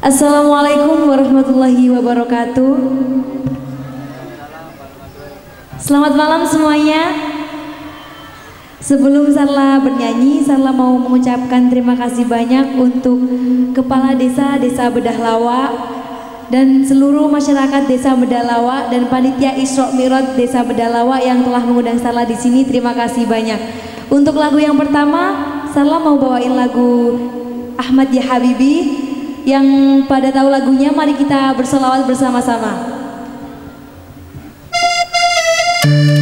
Assalamualaikum warahmatullahi wabarakatuh. Selamat malam semuanya. Sebelum Sarla bernyanyi, Sarla mau mengucapkan terima kasih banyak untuk Kepala Desa Desa Bedahlawa dan seluruh masyarakat Desa Bedalawa dan panitia Isra Mirot Desa Bedalawa yang telah mengundang Sarla di sini. Terima kasih banyak. Untuk lagu yang pertama, Sarla mau bawain lagu Ahmad Ya Habibi yang pada tahu lagunya mari kita berselawat bersama-sama. Thank you.